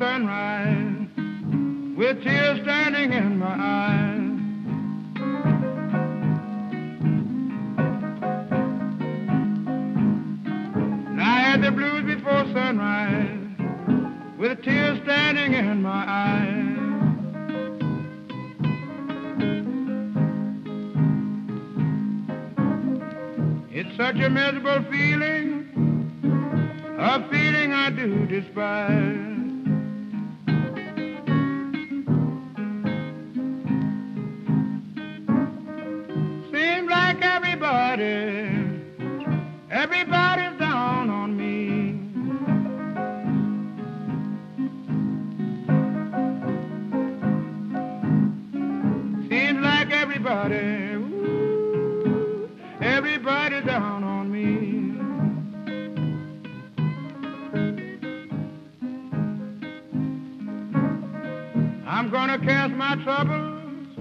sunrise with tears standing in my eyes. I had the blues before sunrise with tears standing in my eyes. It's such a miserable feeling, a feeling I do despise. Seems like everybody, everybody's down on me. Seems like everybody, ooh, everybody's down on me. I'm gonna cast my troubles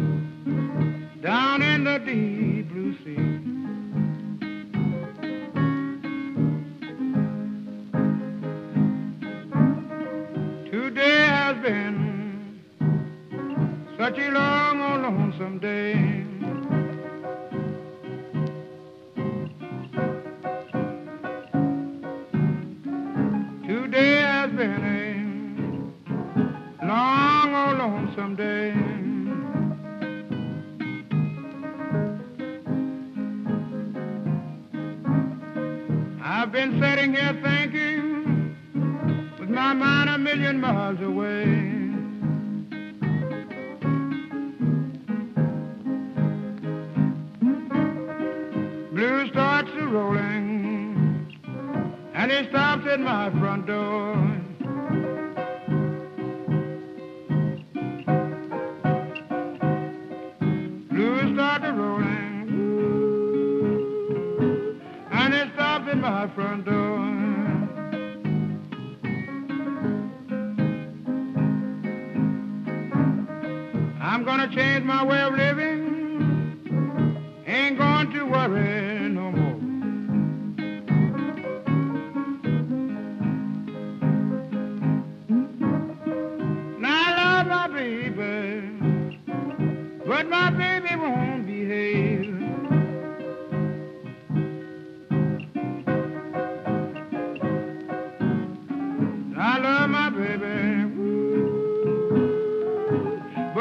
down in the deep blue sea. Today has been such a long, oh, lonesome day. Lonesome. I've been sitting here thinking with my mind a million miles away. Blue starts a rolling and it stops at my front door. My front door. I'm gonna change my way of living. Ain't going to worry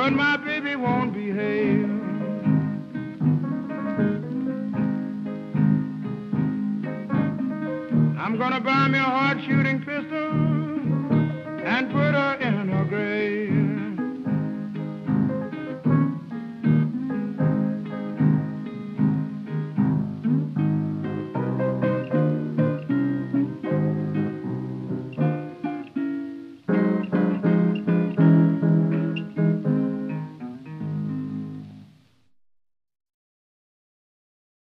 but my baby won't behave. I'm gonna buy me a hard shooting pistol and put